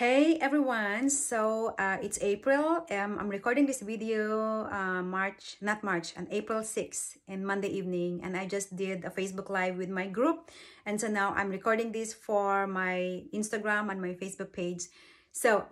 Hey everyone, so uh, it's April. Um, I'm recording this video uh, March, not March, on April 6th in Monday evening and I just did a Facebook live with my group and so now I'm recording this for my Instagram and my Facebook page. So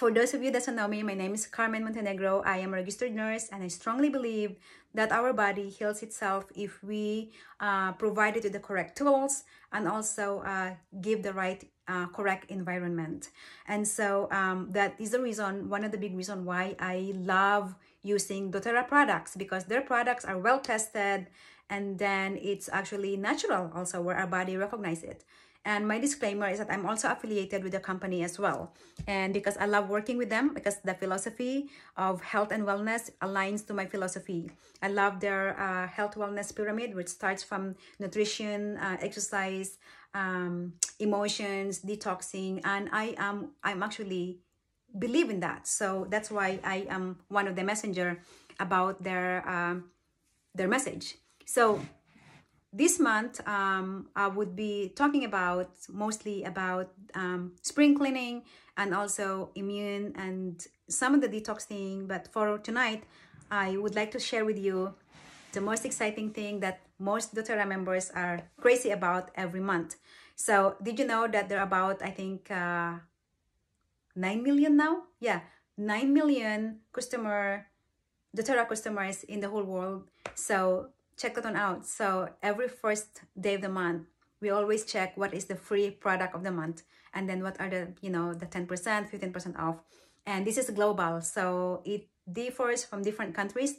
for those of you that don't know me, my name is Carmen Montenegro. I am a registered nurse and I strongly believe that our body heals itself if we uh, provide it with the correct tools and also uh, give the right uh, correct environment. And so um, that is the reason, one of the big reason why I love using doTERRA products because their products are well tested and then it's actually natural also where our body recognizes it. And my disclaimer is that I'm also affiliated with the company as well. And because I love working with them, because the philosophy of health and wellness aligns to my philosophy. I love their uh, health wellness pyramid, which starts from nutrition, uh, exercise, um, emotions, detoxing. And I am, I'm actually believe in that. So that's why I am one of the messenger about their, um, their message. So this month um, I would be talking about mostly about um, spring cleaning and also immune and some of the detox thing but for tonight I would like to share with you the most exciting thing that most doTERRA members are crazy about every month. So did you know that there are about I think uh, 9 million now? Yeah 9 million customer doTERRA customers in the whole world. So check that one out. So every first day of the month, we always check what is the free product of the month and then what are the, you know, the 10%, 15% off. And this is global. So it differs from different countries.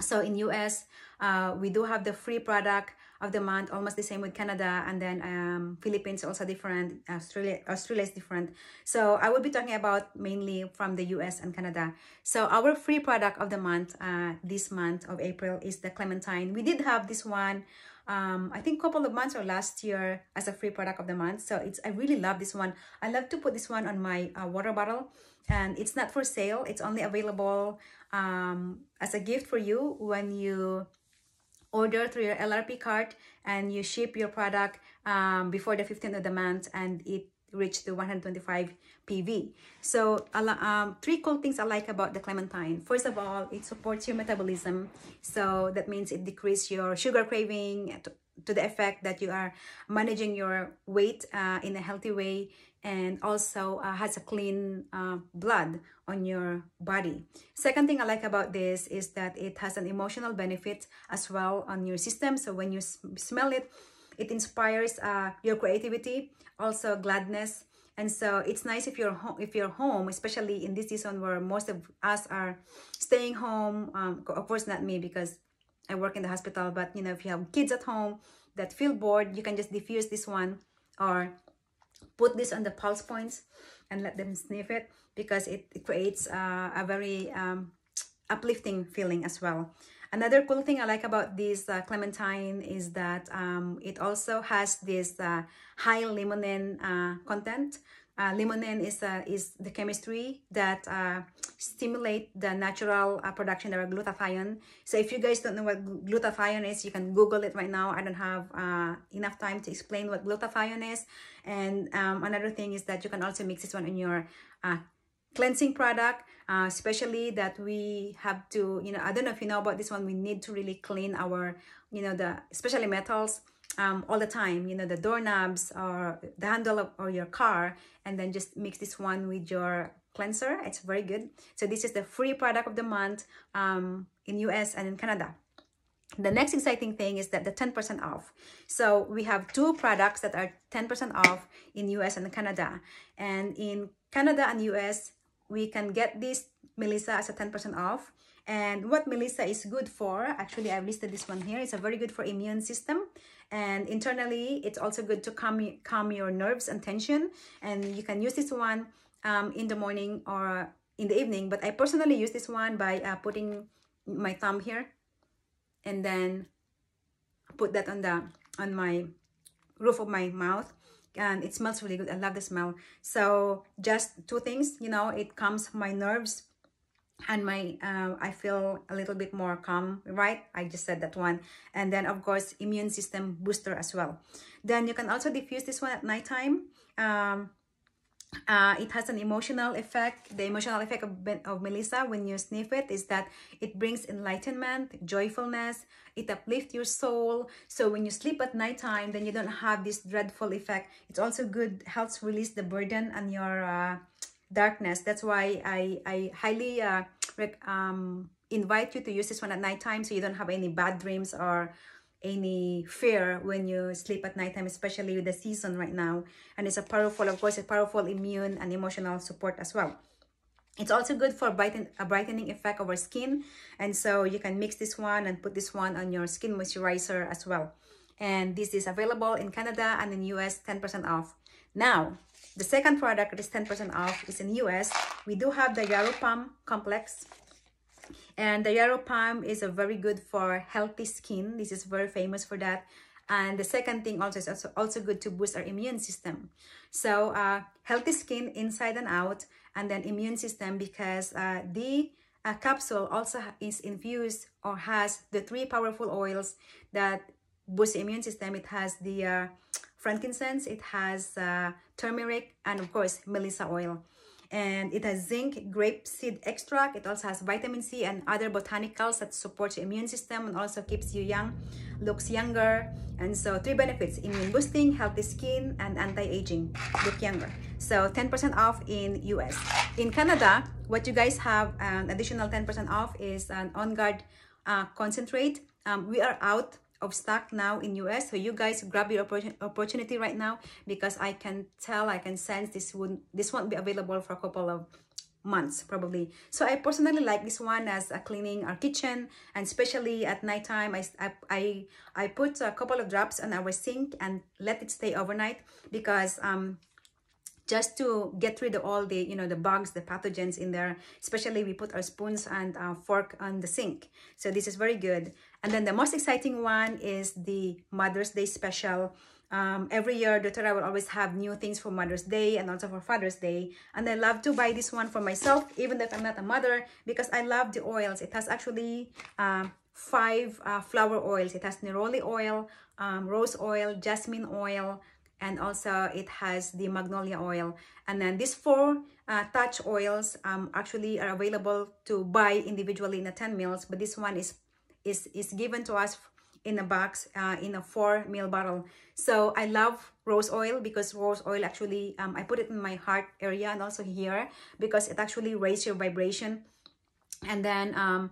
So in US, uh, we do have the free product of the month, almost the same with Canada, and then um, Philippines also different, Australia, Australia is different. So I will be talking about mainly from the US and Canada. So our free product of the month, uh, this month of April is the Clementine. We did have this one, um, I think couple of months or last year as a free product of the month. So it's I really love this one. I love to put this one on my uh, water bottle and it's not for sale. It's only available um, as a gift for you when you order through your LRP card and you ship your product um, before the 15th of the month and it reached to 125 PV. So um, three cool things I like about the Clementine. First of all, it supports your metabolism. So that means it decreases your sugar craving to, to the effect that you are managing your weight uh, in a healthy way and also uh, has a clean uh, blood on your body. Second thing I like about this is that it has an emotional benefit as well on your system. So when you smell it, it inspires uh, your creativity, also gladness. And so it's nice if you're home, if you're home, especially in this season where most of us are staying home. Um, of course, not me because I work in the hospital. But you know, if you have kids at home that feel bored, you can just diffuse this one or put this on the pulse points and let them sniff it because it, creates uh, a very um, uplifting feeling as well. Another cool thing I like about this uh, clementine is that um, it also has this uh, high limonene uh, content uh, limonene is uh, is the chemistry that uh, stimulate the natural uh, production of glutathione. So if you guys don't know what glutathione is, you can Google it right now. I don't have uh, enough time to explain what glutathione is. And um, another thing is that you can also mix this one in your uh, cleansing product, especially that we have to, you know, I don't know if you know about this one, we need to really clean our, you know, the especially metals um, all the time, you know, the doorknobs or the handle of or your car, and then just mix this one with your cleanser. It's very good. So this is the free product of the month um, in US and in Canada. The next exciting thing is that the 10% off. So we have two products that are 10% off in US and Canada. And in Canada and US, we can get this Melissa as a 10% off. And what Melissa is good for, actually I've listed this one here, it's a very good for immune system and internally it's also good to calm, calm your nerves and tension. And you can use this one um, in the morning or in the evening. But I personally use this one by uh, putting my thumb here. And then put that on the on my roof of my mouth. And it smells really good. I love the smell. So just two things you know it calms my nerves and my uh, I feel a little bit more calm right I just said that one and then of course immune system booster as well then you can also diffuse this one at nighttime um, uh, it has an emotional effect. The emotional effect of, of Melissa when you sniff it is that it brings enlightenment, joyfulness, it uplifts your soul. So when you sleep at nighttime, then you don't have this dreadful effect. It's also good, helps release the burden on your uh, darkness. That's why I, I highly uh, um, invite you to use this one at nighttime so you don't have any bad dreams or any fear when you sleep at nighttime, especially with the season right now. And it's a powerful, of course, a powerful immune and emotional support as well. It's also good for brighten, a brightening effect of our skin. And so you can mix this one and put this one on your skin moisturizer as well. And this is available in Canada and in US 10% off. Now, the second product that is 10% off is in US. We do have the Yarrow Pom Complex. And the yarrow pom is a very good for healthy skin. This is very famous for that. And the second thing also is also, also good to boost our immune system. So uh, healthy skin inside and out and then immune system because uh, the uh, capsule also is infused or has the three powerful oils that boost the immune system. It has the uh, frankincense it has uh, turmeric and of course melissa oil and it has zinc, grape seed extract. It also has vitamin C and other botanicals that support your immune system and also keeps you young, looks younger. And so three benefits, immune boosting, healthy skin, and anti-aging, look younger. So 10% off in US. In Canada, what you guys have an additional 10% off is an On Guard uh, concentrate. Um, we are out of stock now in US. So you guys grab your opportunity right now because I can tell, I can sense this would this won't be available for a couple of months probably. So I personally like this one as a cleaning our kitchen and especially at nighttime I, I, I put a couple of drops on our sink and let it stay overnight because um just to get rid of all the you know the bugs the pathogens in there especially we put our spoons and uh, fork on the sink. So this is very good. And then the most exciting one is the mother's day special. Um, every year doTERRA will always have new things for mother's day and also for father's day. And i love to buy this one for myself even if i'm not a mother because i love the oils. It has actually uh, five uh, flower oils. It has neroli oil um, rose oil jasmine oil and also it has the magnolia oil. And then these four uh, touch oils um, actually are available to buy individually in a 10 mils but this one is is is given to us in a box uh, in a four mil bottle. So i love rose oil because rose oil actually um, i put it in my heart area and also here because it actually raises your vibration. And then um,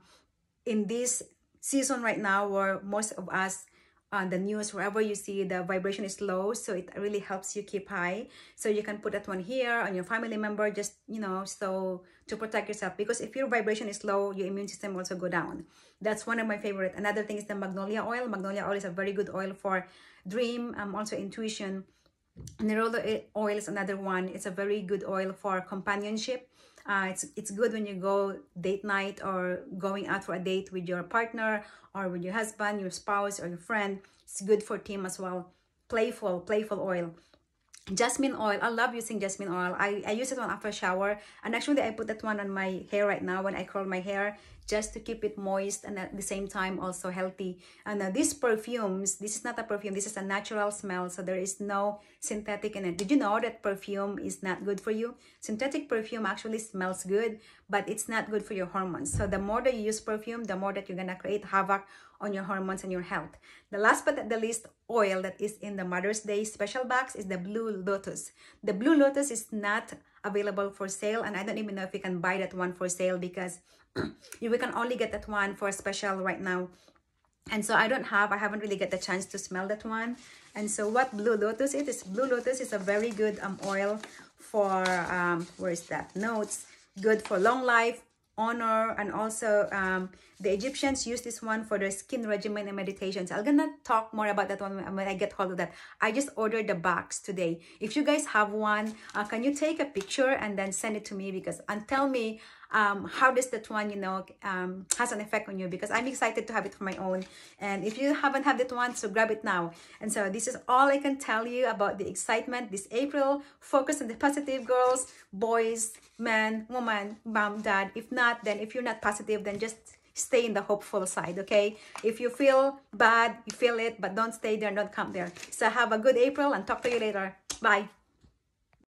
in this season right now where most of us on the news wherever you see the vibration is low so it really helps you keep high. So you can put that one here on your family member just you know so to protect yourself because if your vibration is low your immune system will also go down. That's one of my favorite. Another thing is the magnolia oil. Magnolia oil is a very good oil for dream um also intuition. Neroli oil is another one. It's a very good oil for companionship uh, it's it's good when you go date night or going out for a date with your partner or with your husband, your spouse, or your friend. It's good for team as well. Playful, playful oil. Jasmine oil. I love using jasmine oil. I i use it on after shower. And actually i put that one on my hair right now when i curl my hair just to keep it moist and at the same time also healthy and uh, these perfumes this is not a perfume this is a natural smell so there is no synthetic in it did you know that perfume is not good for you synthetic perfume actually smells good but it's not good for your hormones so the more that you use perfume the more that you're gonna create havoc on your hormones and your health. The last but not the least oil that is in the Mother's Day special box is the Blue Lotus. The Blue Lotus is not available for sale and I don't even know if you can buy that one for sale because you can only get that one for special right now. And so I don't have, I haven't really get the chance to smell that one. And so what Blue Lotus is, is Blue Lotus is a very good um, oil for, um, where is that? Notes. Good for long life, honor and also um, the Egyptians use this one for their skin regimen and meditations. I'm gonna talk more about that one when I get hold of that. I just ordered the box today. If you guys have one, uh, can you take a picture and then send it to me because and tell me um, how does that one, you know, um, has an effect on you because I'm excited to have it for my own. And if you haven't had that one, so grab it now. And so this is all I can tell you about the excitement this April. Focus on the positive girls, boys, man, woman, mom, dad. If not, then if you're not positive, then just stay in the hopeful side, okay? If you feel bad, you feel it, but don't stay there, don't come there. So have a good April and talk to you later. Bye.